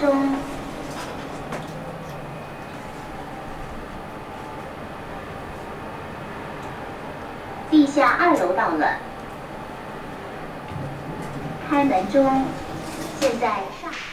中。地下二楼到了。开门中现在上。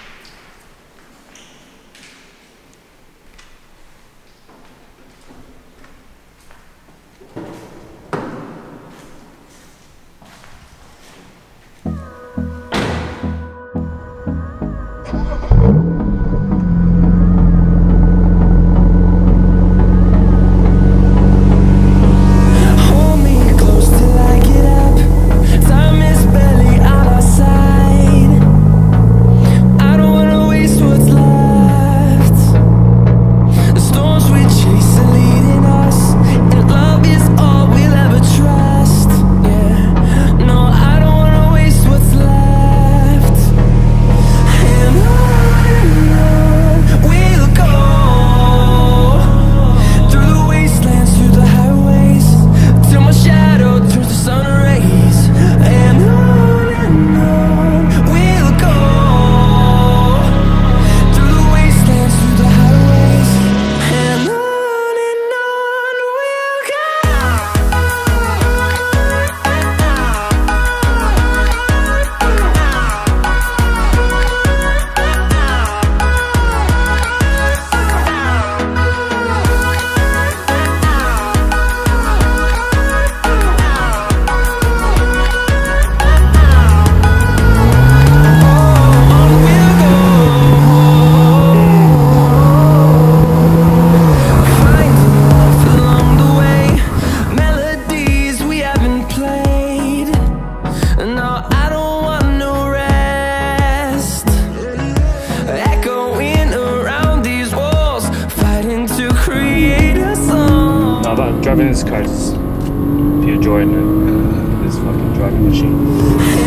driving this car is pure joy in this fucking driving machine.